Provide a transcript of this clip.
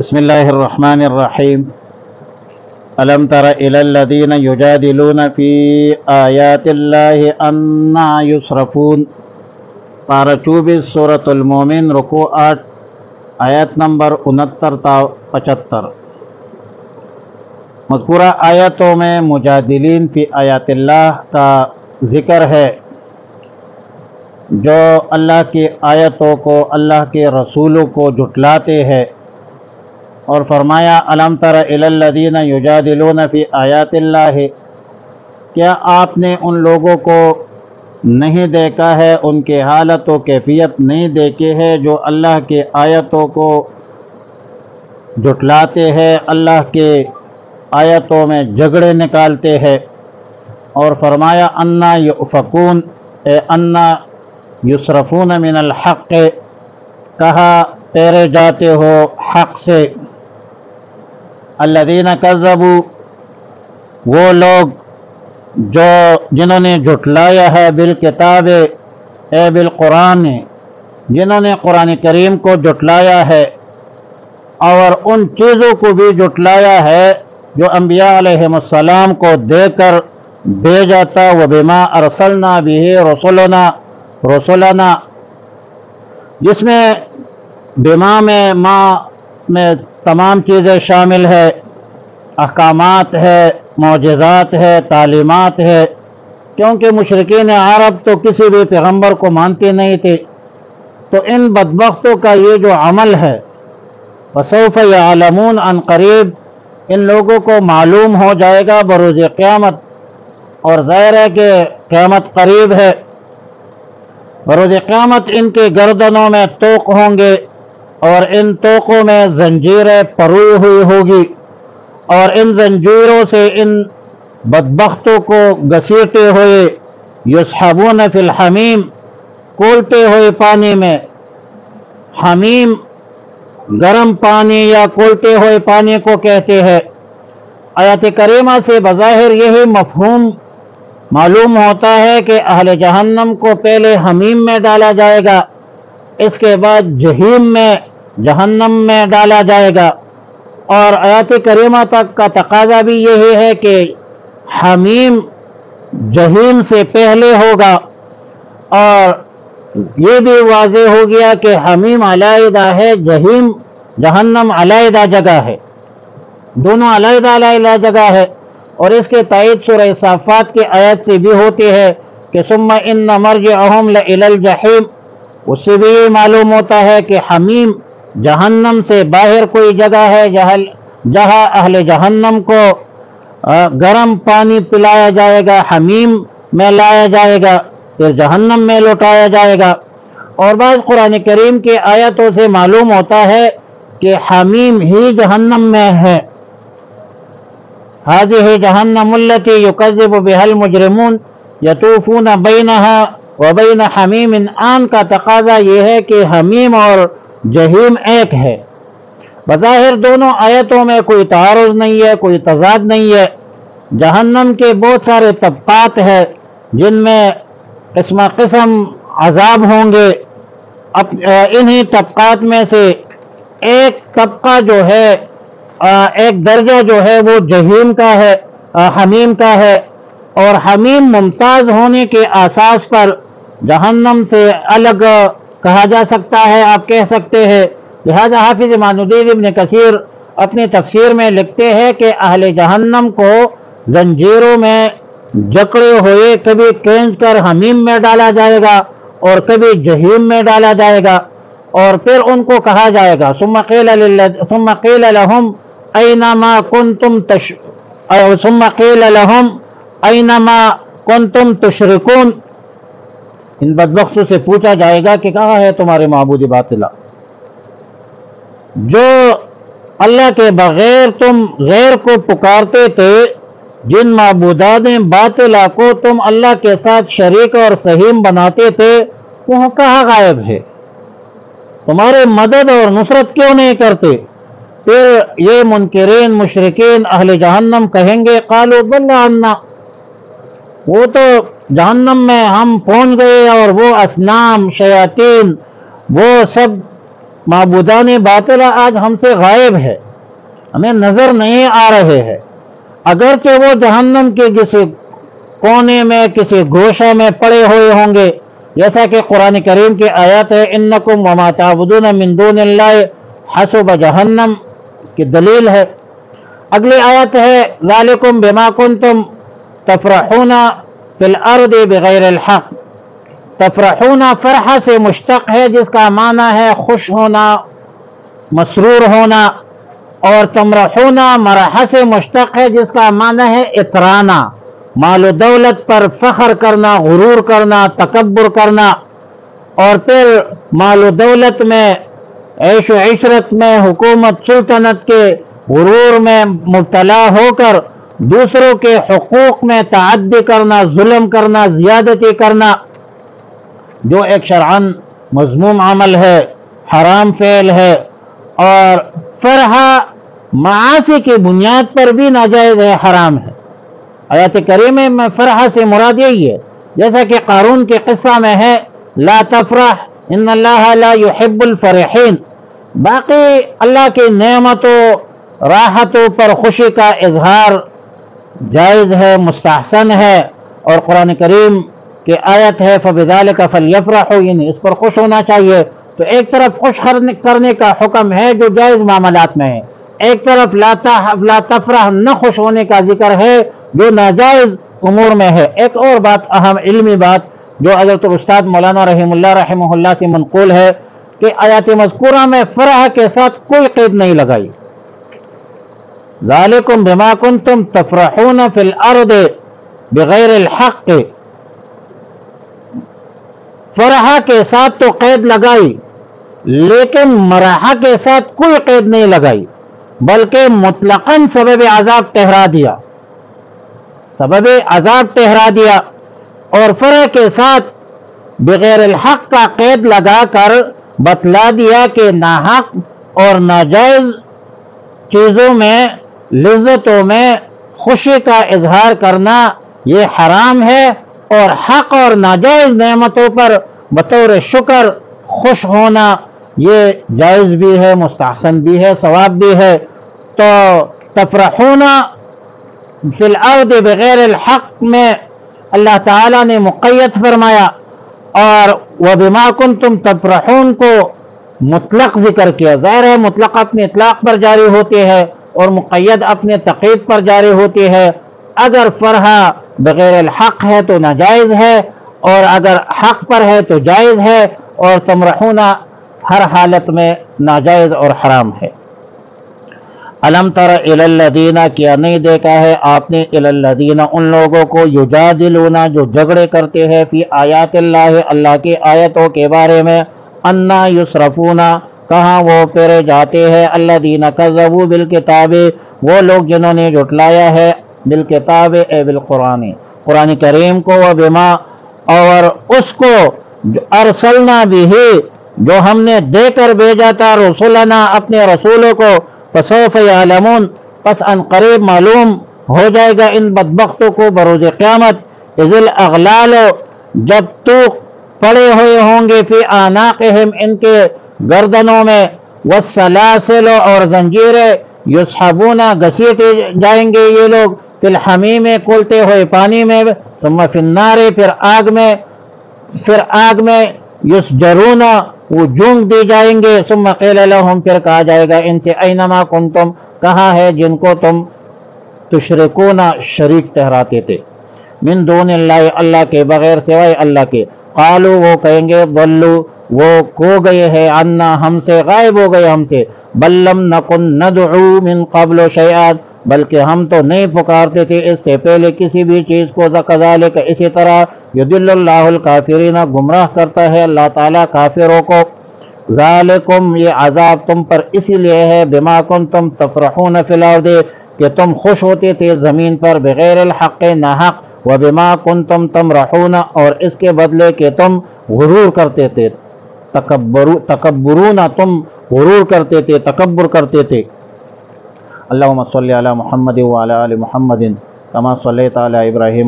بسم الله الرحمن الرحيم ألم تر إلى الذين يجادلون في آيات الله أنا يصرفون پارہ چوبیس صورت المومن رکو آٹھ، آیت نمبر انہتر تا پچہتر۔ مذکورہ آیتوں میں مجادلین فی آیات اللہ کا ذکر ہے۔ جو اللہ کی آیتوں کو، اللہ کے رسولوں کو جھٹلاتے ہیں۔ اور فرمایا علم تر الذین یجادلون فی آیات اللہ؟ کیا آپ نے ان لوگوں کو نہیں دیکھا ہے؟ ان کے حالت و کیفیت نہیں دیکھے ہے جو اللہ کے آیتوں کو جھٹلاتے ہیں، اللہ کے آیتوں میں جھگڑے نکالتے ہیں۔ اور فرمایا، انا یؤفکون، اے انا یصرفون من الحق، کہا تیرے جاتے ہو حق سے الذین کذبوا وہ لوگ جو جنہوں نے جھٹلایا ہے بالکتاب اے بالقرآن، جنہوں نے قرآن کریم کو جھٹلایا ہے اور ان چیزوں کو بھی جھٹلایا ہے جو انبیاء علیہ السلام کو دے کر بھیجا تھا وہ بما ارسلنا بھی رسولنا رسولنا جس میں بما میں ماں میں تمام چیزیں شامل ہے۔ احکامات ہے، معجزات ہے، تعلیمات ہے۔ کیونکہ مشرقین عرب تو کسی بھی پیغمبر کو مانتے نہیں تھے۔ تو ان بدبختوں کا یہ جو عمل ہے وصوف یعلمون عن قریب، ان لوگوں کو معلوم ہو جائے گا بروز قیامت۔ اور ظاہر ہے کہ قیامت قریب ہے۔ بروز قیامت ان کے گردنوں میں توق ہوں گے۔ اور ان توقوں میں زنجیریں پروئی ہوئی ہوگی اور ان زنجیروں سے ان بدبختوں کو گسیٹے ہوئے یسحبون فی الحمیم، کولتے ہوئے پانی میں، حمیم، گرم پانی یا کولتے ہوئے پانی کو کہتے ہیں۔ آیت کریمہ سے بظاہر یہی مفہوم معلوم ہوتا ہے کہ اہل جہنم کو پہلے حمیم میں ڈالا جائے گا، اس کے بعد جہیم میں جہنم میں ڈالا جائے گا۔ اور آیات کریمہ تک کا تقاضا بھی یہی ہے کہ حمیم جہیم سے پہلے ہوگا۔ اور یہ بھی واضح ہو گیا کہ حمیم علیحدہ ہے جہیم جہنم علیحدہ جگہ ہے۔ دونوں علیحدہ علیحدہ جگہ ہے۔ اور اس کے تائید سورہ صافات کی آیت سے بھی ہوتی ہے کہ ثم ان مرجعہم لإلی الجحیم۔ اس سے بھی یہ معلوم ہوتا ہے کہ حمیم جہنم سے باہر کوئی جگہ ہے جہاں اہل جہنم کو گرم پانی پلایا جائے گا، حمیم میں لایا جائے گا، پھر جہنم میں لوٹایا جائے گا۔ اور بعض قرآن کریم کے آیتوں سے معلوم ہوتا ہے کہ حمیم ہی جہنم میں ہے۔ حاضر جہنم التی یکذب بها المجرمون یطوفون بینها وبین حمیم آن کا تقاضا یہ ہے کہ حمیم اور جہیم ایک ہے۔ بظاہر دونوں آیتوں میں کوئی تعارض نہیں ہے، کوئی تضاد نہیں ہے۔ جہنم کے بہت سارے طبقات ہیں جن میں قسم قسم عذاب ہوں گے۔ انہی طبقات میں سے ایک طبقہ جو ہے ایک درجہ جو ہے وہ جہیم کا ہے حمیم کا ہے۔ اور حمیم ممتاز ہونے کے اساس پر جہنم سے الگ کہا جا سکتا ہے، آپ کہہ سکتے ہیں۔ لہذا حافظ الدین ابن کثیر اپنی تفسیر میں لکھتے ہیں کہ اہل جہنم کو زنجیروں میں جکڑے ہوئے کبھی کینچ کر حمیم میں ڈالا جائے گا اور کبھی جہیم میں ڈالا جائے گا اور پھر ان کو کہا جائے گا۔ ثم قیل ثم قیل لهم اینما کنتم تش ثم قیل لهم اینما کنتم تشرکون ان بدبختوں سے پوچھا جائے گا کہ کہاں ہے تمہارے معبود باطلہ؟ جو اللہ کے بغیر تم غیر کو پکارتے تھے، جن معبودات باطلہ کو تم اللہ کے ساتھ شریک اور سہیم بناتے تھے وہ کہاں غائب ہے؟ تمہارے مدد اور نصرت کیوں نہیں کرتے؟ پھر یہ منکرین مشرقین اہل جہنم کہیں گے قالو بل عنا۔ وہ تو جہنم میں ہم پہنچ گئے اور وہ اسنام شیاطین، وہ سب معبودان باطلہ آج ہم سے غائب ہے۔ ہمیں نظر نہیں آ رہے ہیں۔ اگرچہ وہ جہنم کے کسی کونے میں، کسی گوشہ میں پڑے ہوئے ہوں گے، جیسا کہ قرآن کریم کی آیت ہے، انکم وما تعبدون من دون اللہ، حسب جہنم۔ اس کی دلیل ہے۔ اگلی آیت ہے، ذالکم بما کنتم تفرحون۔ فی بغیر الحق. تفرحون، فرح سے مشتق ہے جس کا معنی ہے خوش ہونا، مسرور ہونا، اور تمرحون مرح سے مشتق ہے جس کا معنی ہے اترانا، مال و دولت پر فخر کرنا، غرور کرنا، تکبر کرنا، اور پھر مال و دولت میں، عیش و عشرت میں، حکومت، سلطنت کے غرور میں مبتلا ہو کر دوسروں کے حقوق میں تعدی کرنا، ظلم کرنا، زیادتی کرنا جو ایک شرعن مضموم عمل ہے، حرام فعل ہے اور فرحہ معاشی کی بنیاد پر بھی ناجائز ہے، حرام ہے۔ آیات کریمہ میں فرحہ سے مراد یہی ہے، جیسا کہ قارون کے قصہ میں ہے، لا تفرح، ان اللہ لا يحب الفرحین۔ باقی اللہ کی نعمتوں، راحتوں پر خوشی کا اظہار جائز ہے، مستحسن ہے اور قرآن کریم کی آیت ہے فبذالک فلیفرحوا یعنی اس پر خوش ہونا چاہیے۔ تو ایک طرف خوش کرنے کا حکم ہے جو جائز معاملات میں ہے۔ ایک طرف لا تفرح، نہ خوش ہونے کا ذکر ہے جو ناجائز امور میں ہے۔ ایک اور بات، اہم علمی بات جو حضرت استاد مولانا رحم اللہ رحمہ اللہ سے منقول ہے کہ آیات مذکورہ میں فرح کے ساتھ کوئی قید نہیں لگائی۔ ذالکم بما کنتم تفرحون فی الارض بغیر الحق. فرح کے ساتھ تو قید لگائی، لیکن مرحہ کے ساتھ کوئی قید نہیں لگائی، بلکہ مطلقاً سبب عذاب ٹہرا دیا۔ سبب عذاب ٹہرا دیا اور فرح کے ساتھ بغیر الحق کا قید لگا کر بتلا دیا کہ ناحق اور ناجائز چیزوں میں لذتوں میں خوشی کا اظہار کرنا یہ حرام ہے اور حق اور ناجائز نعمتوں پر بطور شکر خوش ہونا یہ جائز بھی ہے، مستحسن بھی ہے، ثواب بھی ہے۔ تو تفرحون فی الارض بغیر الحق میں اللہ تعالیٰ نے مقید فرمایا، اور وہ بما کن تم تفرحون کو مطلق ذکر کیا۔ ظاہر ہے مطلق اپنے اطلاق پر جاری ہوتی ہے اور مقید اپنے تقید پر جاری ہوتی ہے، اگر فرحہ بغیر الحق ہے تو ناجائز ہے، اور اگر حق پر ہے تو جائز ہے، اور تمرحونہ ہر حالت میں ناجائز اور حرام ہے۔ علم تر الدینہ کیا نہیں دیکھا ہے آپ نے الدینہ ان لوگوں کو یجادلونا جو جھگڑے کرتے ہیں، فی آیات اللہ اللہ کی آیتوں کے بارے میں، انا یسرفونا کہاں وہ پیرے جاتے ہیں؟ اللہ دینہ کذبو بالکتاب، وہ لوگ جنہوں نے جٹلایا ہے بالکتاب، اے بالقرآن۔ قرآن کریم کو و بما، اور اس کو ارسلنا بھی جو ہم نے دے کر بھیجا تھا رسولنا، اپنے رسولوں کو۔ پسوف یعلمون، پس ان قریب معلوم ہو جائے گا ان بدبختوں کو بروز قیامت۔ ازل اغلال جب تو پڑے ہوئے ہوں گے، فی آناقہم، ان کے گردنوں میں والسلاسل اور زنجیریں یسحبونا گسیٹے جائیں گے یہ لوگ، فی الحمیم کولتے ہوئے پانی میں، ثم فی النار، پھر آگ میں، پھر آگ میں یسجرونا وہ جونگ دی جائیں گے۔ ثم قیل لهم، پھر کہا جائے گا، ان سے اینما کنتم؟ کہاں ہے جن کو تم تشرکون شریک ٹہراتے تھے؟ من دون اللہ اللہ کے بغیر سوائے اللہ کے۔ قالو وہ کہیں گے بلو وہ کو گئے ہیں عنا ہم سے غائب ہو گئے ہم سے۔ بلم نکن ندعو من قبل شیعات بلکہ ہم تو نہیں پکارتے تھے۔ اس سے پہلے کسی بھی چیز کو ذکذالک اسی طرح یدل اللہ الکافرین، گمراہ کرتا ہے اللہ تعالیٰ کافروں کو۔ ذالکم، یہ عذاب تم پر اسی لیے ہے، بما کن تم تفرحون فی الارض، کہ تم خوش ہوتے تھے زمین پر بغیر الحق ناحق و بما کن تم تمرحون، اور اس کے بدلے کہ تم غرور کرتے تھے۔ تکبرون تم غرور کرتے تھے، تکبر کرتے تھے۔ اللہم صلی علی محمد وعلی آل محمد کما صلی تعالی ابراہیم